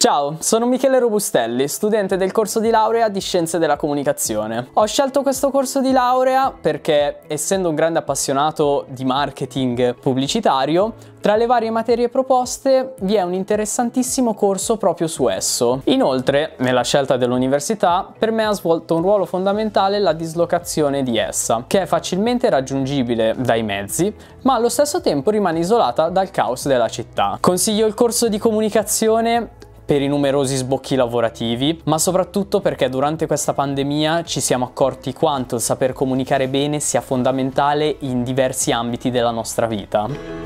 Ciao, sono Michele Robustelli, studente del corso di laurea di Scienze della Comunicazione. Ho scelto questo corso di laurea perché, essendo un grande appassionato di marketing pubblicitario, tra le varie materie proposte vi è un interessantissimo corso proprio su esso. Inoltre, nella scelta dell'università, per me ha svolto un ruolo fondamentale la dislocazione di essa, che è facilmente raggiungibile dai mezzi, ma allo stesso tempo rimane isolata dal caos della città. Consiglio il corso di comunicazione per i numerosi sbocchi lavorativi, ma soprattutto perché durante questa pandemia ci siamo accorti quanto il saper comunicare bene sia fondamentale in diversi ambiti della nostra vita.